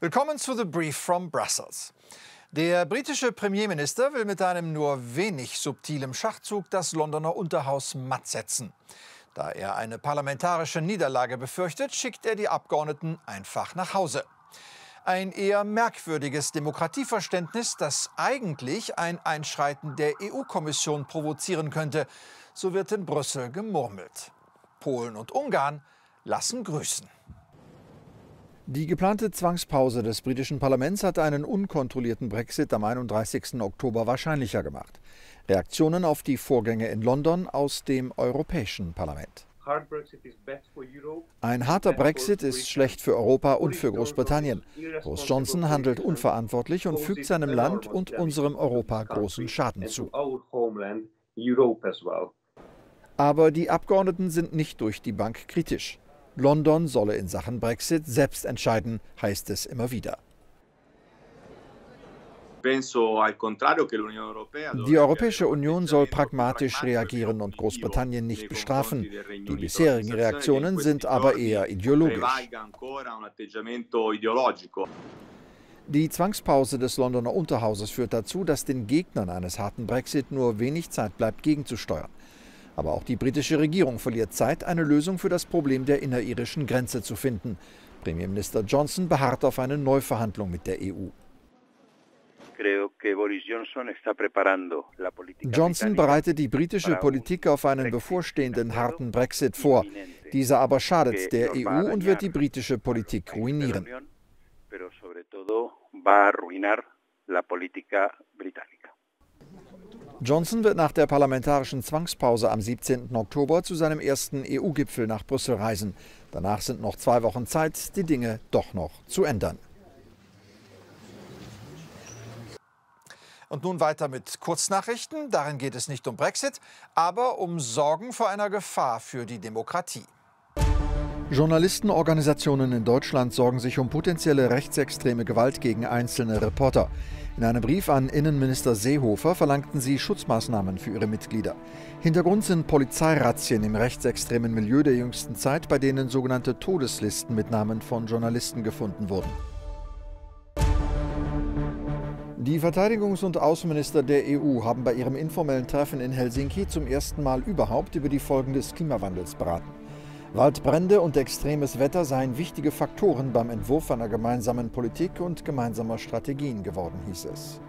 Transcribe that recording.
Willkommen zu The Brief from Brussels. Der britische Premierminister will mit einem nur wenig subtilem Schachzug das Londoner Unterhaus matt setzen. Da er eine parlamentarische Niederlage befürchtet, schickt er die Abgeordneten einfach nach Hause. Ein eher merkwürdiges Demokratieverständnis, das eigentlich ein Einschreiten der EU-Kommission provozieren könnte. So wird in Brüssel gemurmelt. Polen und Ungarn lassen grüßen. Die geplante Zwangspause des britischen Parlaments hat einen unkontrollierten Brexit am 31. Oktober wahrscheinlicher gemacht. Reaktionen auf die Vorgänge in London aus dem Europäischen Parlament. Ein harter Brexit ist schlecht für Europa und für Großbritannien. Boris Johnson handelt unverantwortlich und fügt seinem Land und unserem Europa großen Schaden zu. Aber die Abgeordneten sind nicht durch die Bank kritisch. London solle in Sachen Brexit selbst entscheiden, heißt es immer wieder. Die Europäische Union soll pragmatisch reagieren und Großbritannien nicht bestrafen. Die bisherigen Reaktionen sind aber eher ideologisch. Die Zwangspause des Londoner Unterhauses führt dazu, dass den Gegnern eines harten Brexit nur wenig Zeit bleibt, gegenzusteuern. Aber auch die britische Regierung verliert Zeit, eine Lösung für das Problem der inneririschen Grenze zu finden. Premierminister Johnson beharrt auf eine Neuverhandlung mit der EU. Johnson bereitet die britische Politik auf einen bevorstehenden harten Brexit vor. Dieser aber schadet der EU und wird die britische Politik ruinieren. Johnson wird nach der parlamentarischen Zwangspause am 17. Oktober zu seinem ersten EU-Gipfel nach Brüssel reisen. Danach sind noch zwei Wochen Zeit, die Dinge doch noch zu ändern. Und nun weiter mit Kurznachrichten. Darin geht es nicht um Brexit, aber um Sorgen vor einer Gefahr für die Demokratie. Journalistenorganisationen in Deutschland sorgen sich um potenzielle rechtsextreme Gewalt gegen einzelne Reporter. In einem Brief an Innenminister Seehofer verlangten sie Schutzmaßnahmen für ihre Mitglieder. Hintergrund sind Polizeirazzien im rechtsextremen Milieu der jüngsten Zeit, bei denen sogenannte Todeslisten mit Namen von Journalisten gefunden wurden. Die Verteidigungs- und Außenminister der EU haben bei ihrem informellen Treffen in Helsinki zum ersten Mal überhaupt über die Folgen des Klimawandels beraten. Waldbrände und extremes Wetter seien wichtige Faktoren beim Entwurf einer gemeinsamen Politik und gemeinsamer Strategien geworden, hieß es.